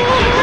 Whoa.